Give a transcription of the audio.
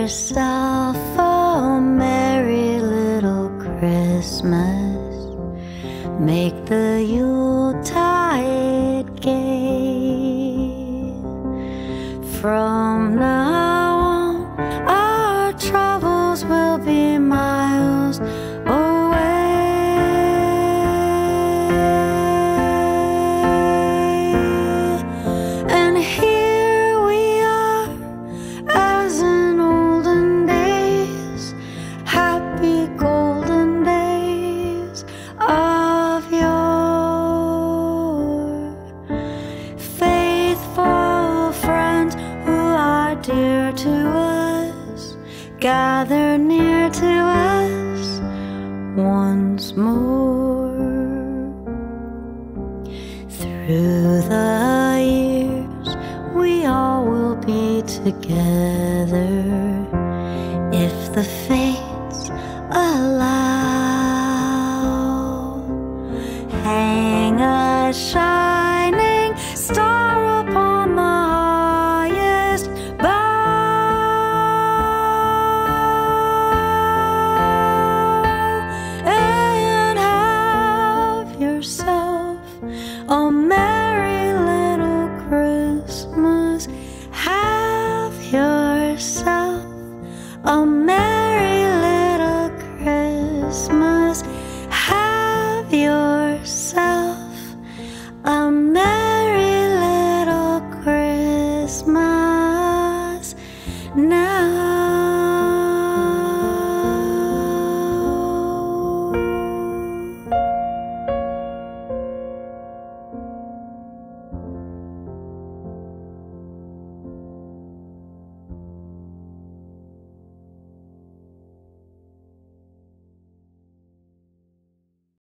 Yourself a merry little Christmas. Make the Yuletide gather near to us once more. Through the years, we all will be together if the fates allow. Hang a shot. A Merry Little Christmas, have yourself a Merry Little Christmas, have yourself a Merry Little Christmas now.